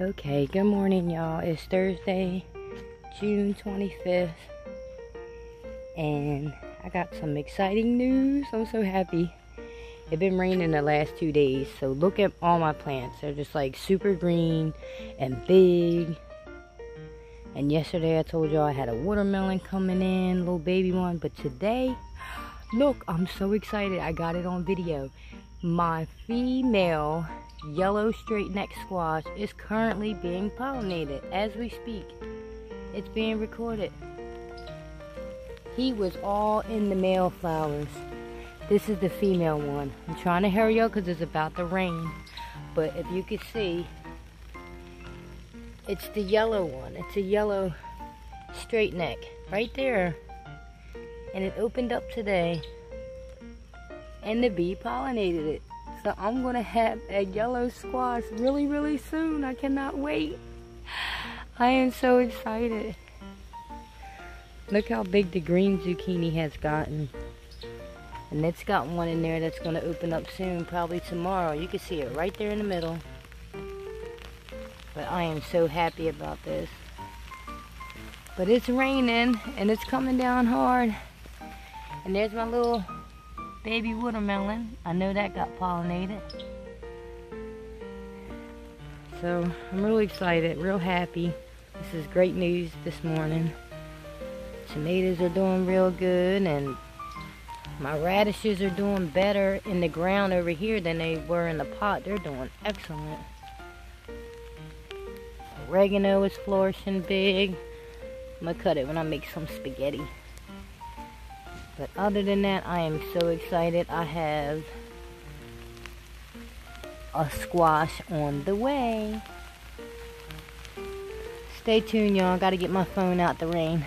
Okay, good morning, y'all. It's Thursday, June 25th, and I got some exciting news. I'm so happy. It's been raining the last two days, so look at all my plants. They're just like super green and big. And yesterday I told y'all I had a watermelon coming in, little baby one, but today, look, I'm so excited. I got it on video. My female yellow straight neck squash is currently being pollinated as we speak. It's being recorded. He was all in the male flowers. This is the female one. I'm trying to hurry up because it's about to rain. But if you can see, it's the yellow one. It's a yellow straight neck right there. And it opened up today. And the bee pollinated it. So I'm gonna have a yellow squash really, really soon. I cannot wait. I am so excited. Look how big the green zucchini has gotten. And it's got one in there that's gonna open up soon, probably tomorrow. You can see it right there in the middle. But I am so happy about this. But it's raining and it's coming down hard. And there's my little baby watermelon. I know that got pollinated. So I'm really excited, real happy. This is great news this morning. Tomatoes are doing real good and my radishes are doing better in the ground over here than they were in the pot. They're doing excellent. Oregano is flourishing big. I'm gonna cut it when I make some spaghetti. But other than that, I am so excited. I have a squash on the way. Stay tuned, y'all. Got to get my phone out the rain.